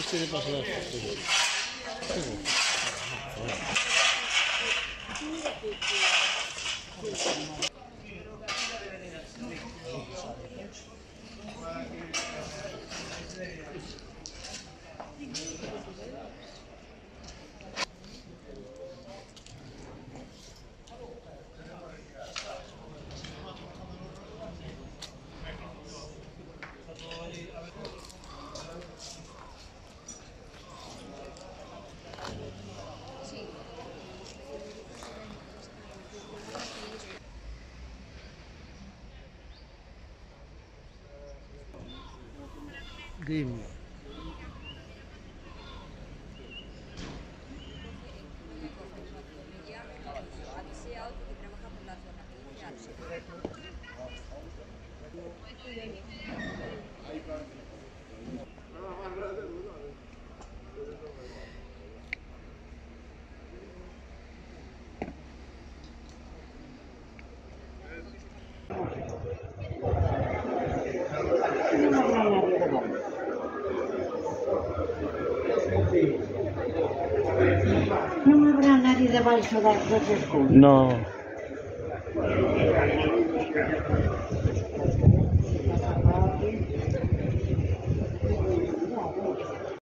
してる場所だす Give me. No m'haurà nadie debaixo dels dos escuts. No.